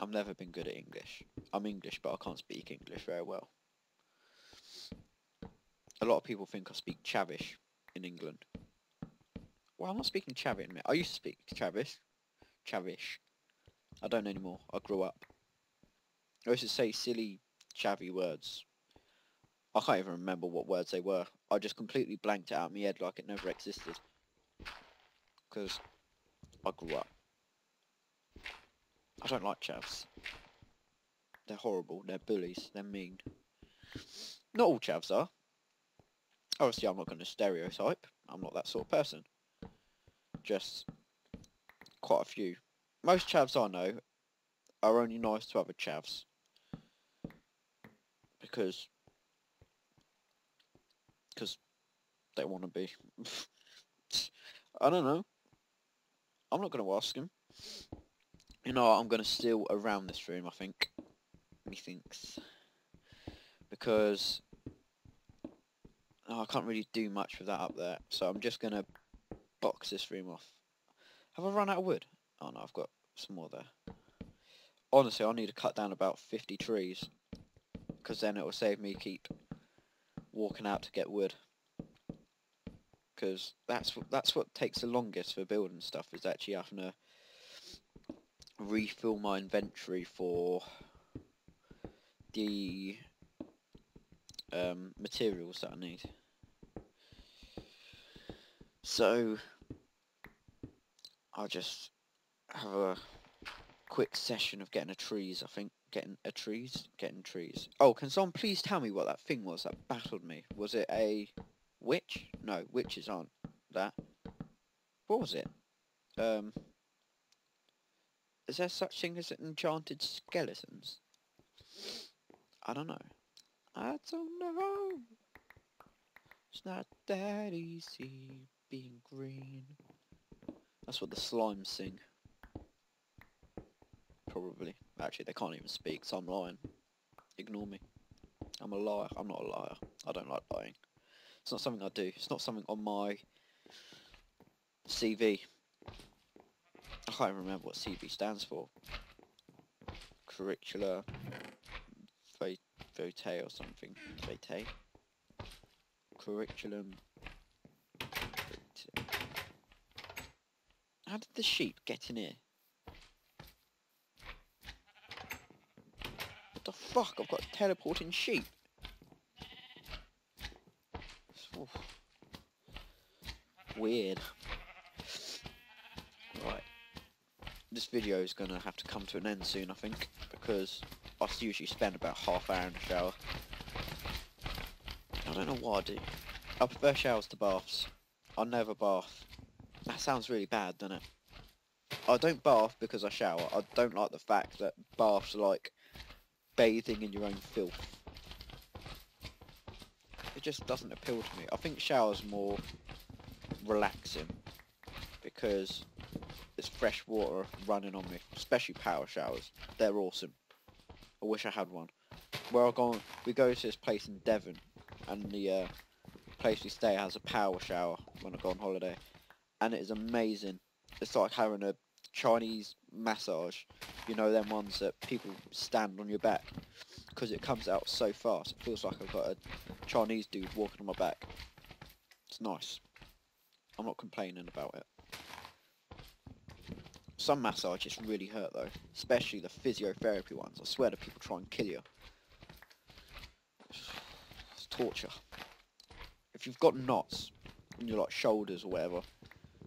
I've never been good at English. I'm English, but I can't speak English very well. A lot of people think I speak Chavish in England. Well, I'm not speaking Chavish. I used to speak Chavish. Chavish. I don't anymore. I grew up. I used to say silly, chavvy words. I can't even remember what words they were. I just completely blanked it out of my head like it never existed. Because I grew up. I don't like chavs. They're horrible. They're bullies. They're mean. Not all chavs are. Obviously, I'm not going to stereotype. I'm not that sort of person. Just quite a few. Most chavs I know are only nice to other chavs. Because... Because they want to be. I don't know. I'm not going to ask him. You know what, I'm going to steal around this room, I think. Methinks. Because oh, I can't really do much with that up there. So I'm just going to box this room off. Have I run out of wood? Oh no, I've got some more there. Honestly, I need to cut down about 50 trees. Because then it will save me keep walking out to get wood. Because that's, that's what takes the longest for building stuff, is actually having to refill my inventory for the um, materials that I need. So I'll just have a quick session of getting a trees, I think. Getting a trees? Getting trees. Oh, can someone please tell me what that thing was that battled me? Was it a witch? No, witches aren't that. What was it? Um, is there such thing as enchanted skeletons? I don't know. I don't know. It's not that easy being green. That's what the slimes sing. Probably. Actually, they can't even speak, so I'm lying. Ignore me. I'm a liar. I'm not a liar. I don't like lying. It's not something I do. It's not something on my CV. I can't even remember what CV stands for. Curricula vitae or something. Vitae. Curriculum. How did the sheep get in here? What the fuck? I've got teleporting sheep. Oof. Weird. Right. This video is going to have to come to an end soon, I think, because I usually spend about half hour in the shower. I don't know what I do. I prefer showers to baths. I never bath. That sounds really bad, doesn't it? I don't bath because I shower. I don't like the fact that baths are like bathing in your own filth. It just doesn't appeal to me. I think showers more relaxing because there's fresh water running on me, especially power showers. They're awesome. I wish I had one. Where I go, we go to this place in Devon, and the uh, place we stay has a power shower when I go on holiday, and it is amazing. It's like having a Chinese massage, you know, them ones that people stand on your back, because it comes out so fast. It feels like I've got a Chinese dude walking on my back. It's nice. I'm not complaining about it. Some massages really hurt though, especially the physiotherapy ones. I swear to people try and kill you. It's torture. If you've got knots in your like shoulders or whatever,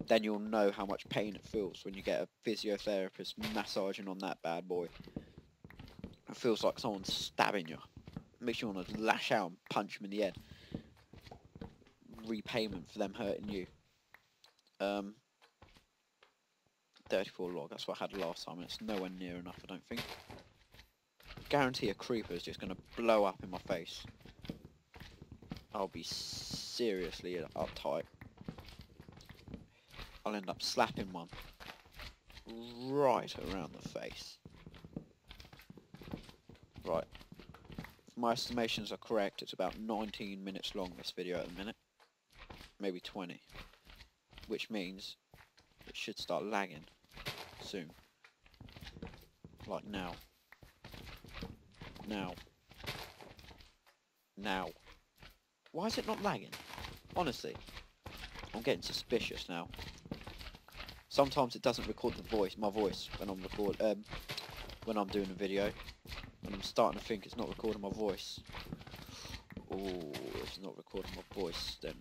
then you'll know how much pain it feels when you get a physiotherapist massaging on that bad boy. It feels like someone's stabbing you. It makes you want to lash out and punch them in the head. Repayment for them hurting you. Um, 34 log, that's what I had last time, it's nowhere near enough, I don't think. Guarantee a creeper is just going to blow up in my face. I'll be seriously uptight. I'll end up slapping one right around the face. Right. If my estimations are correct, it's about 19 minutes long, this video at the minute. Maybe 20. Which means it should start lagging soon. Like now. Now. Now. Why is it not lagging? Honestly. I'm getting suspicious now. Sometimes it doesn't record the voice, my voice, when I'm record, um, when I'm doing a video. And I'm starting to think it's not recording my voice. Oh, it's not recording my voice, then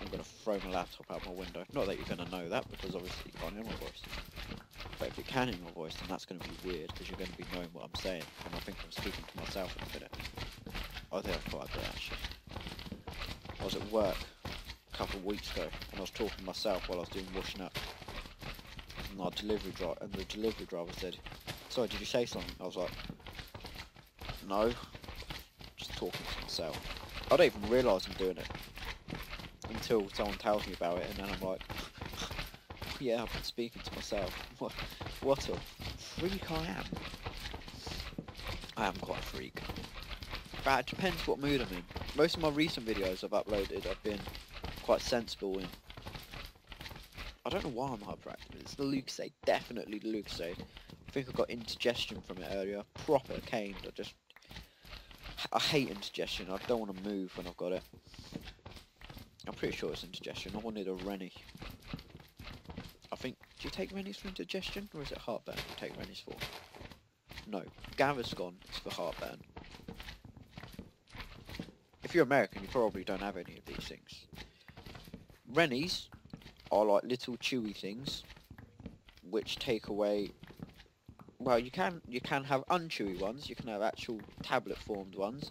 I'm going to throw my laptop out my window. Not that you're going to know that, because obviously you can't hear my voice. If you can hear your voice, then that's going to be weird, because you're going to be knowing what I'm saying, and I think I'm speaking to myself in a minute. I think I'm quite good, actually. I was at work a couple of weeks ago, and I was talking to myself while I was doing washing up. And our delivery and the delivery driver said, "Sorry, did you say something?" I was like, "No, just talking to myself." I don't even realise I'm doing it until someone tells me about it, and then I'm like, "Yeah, I've been speaking to myself. What, what a freak I am." I am quite a freak. But it depends what mood I'm in. Most of my recent videos I've uploaded I've been quite sensible in. I don't know why I'm hyperactive. It's the Lucozade. Definitely the Lucozade. I think I got indigestion from it earlier. Proper caned. I just... I hate indigestion. I don't want to move when I've got it. I'm pretty sure it's indigestion. I wanted a Rennie. Do you take Rennies for indigestion? Or is it heartburn you take Rennies for? No. Gaviscon is for heartburn. If you're American, you probably don't have any of these things. Rennies are like little chewy things, which take away. Well, you can you can have unchewy ones. You can have actual tablet formed ones,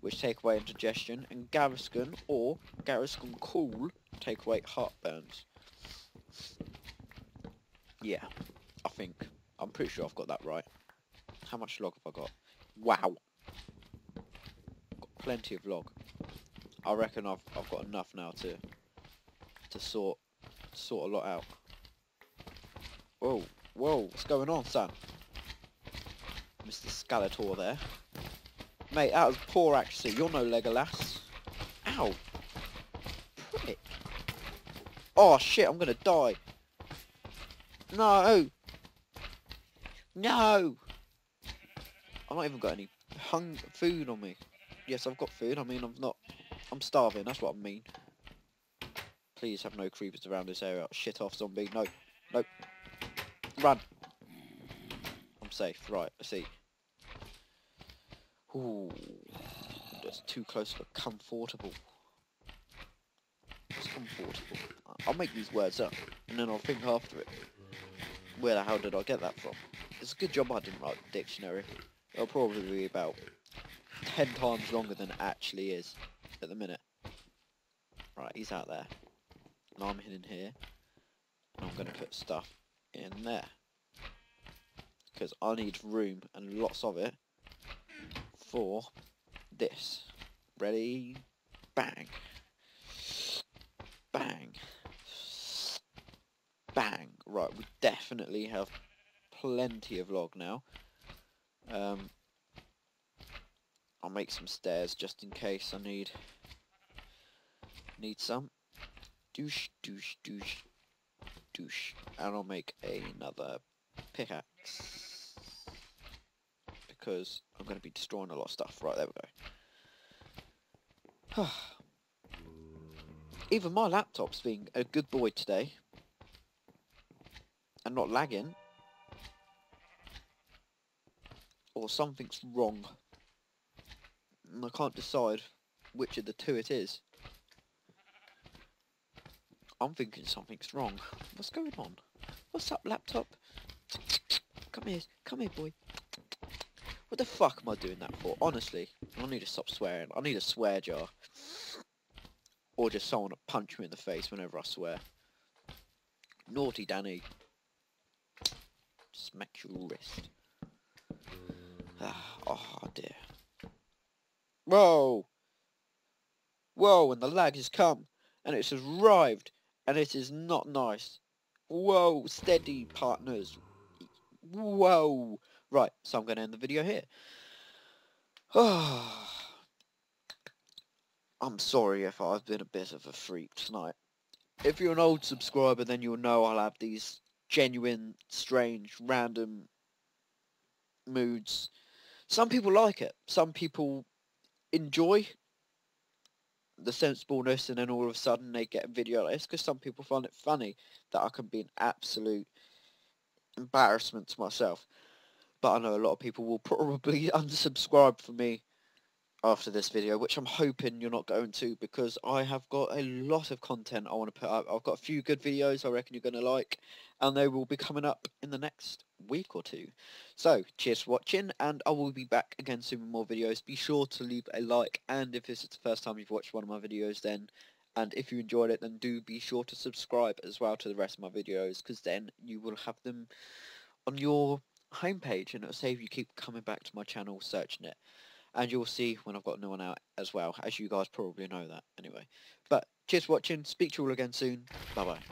which take away indigestion, and Gaviscon or Gaviscon Cool take away heartburns. Yeah, I think I'm pretty sure I've got that right. How much log have I got? Wow Got plenty of log. I reckon I've I've got enough now to to sort sort a lot out. Whoa, whoa, what's going on, son? Mr. Skeletor there. Mate, that was poor accuracy. You're no Legolas. Ow. Prick. Oh shit, I'm gonna die. No. No. I've not even got any hung food on me. Yes, I've got food. I mean, I'm not... I'm starving. That's what I mean. Please have no creepers around this area. Shit off, zombie. No. No. Run. I'm safe. Right, let's see. Ooh. That's too close for comfortable. It's comfortable. I'll make these words up, and then I'll think after it. Where the hell did I get that from? It's a good job I didn't write the dictionary. It'll probably be about ten times longer than it actually is at the minute. Right, he's out there. And I'm hidden here. And I'm going to put stuff in there. Because I need room and lots of it for this. Ready? Bang. Bang. Right, we definitely have plenty of log now. Um, I'll make some stairs just in case I need need some. Douche, douche, douche, douche. And I'll make another pickaxe. Because I'm going to be destroying a lot of stuff. Right, there we go. Even my laptop's being a good boy today. And not lagging. Or something's wrong and I can't decide which of the two it is. I'm thinking something's wrong. What's going on? What's up, laptop? Come here, come here, boy. What the fuck am I doing that for? Honestly, I need to stop swearing. I need a swear jar. Or just someone to punch me in the face whenever I swear. Naughty Danny. Smack your wrist. Ah, oh dear. Whoa! Whoa, and the lag has come, and it has arrived, and it is not nice. Whoa, steady, partners. Whoa! Right, so I'm going to end the video here. I'm sorry if I've been a bit of a freak tonight. If you're an old subscriber, then you'll know I'll have these genuine, strange, random moods. Some people like it. Some people enjoy the sensibleness and then all of a sudden they get a video like this because some people find it funny that I can be an absolute embarrassment to myself. But I know a lot of people will probably unsubscribe from me after this video, which I'm hoping you're not going to because I have got a lot of content I want to put up. I've got a few good videos I reckon you're going to like and they will be coming up in the next week or two. So, cheers for watching and I will be back again soon with more videos. Be sure to leave a like and if this is the first time you've watched one of my videos then and if you enjoyed it then do be sure to subscribe as well to the rest of my videos because then you will have them on your homepage and it'll save you keep coming back to my channel searching it and you'll see when I've got new one out as well, as you guys probably know that anyway. But cheers for watching, speak to you all again soon, bye bye.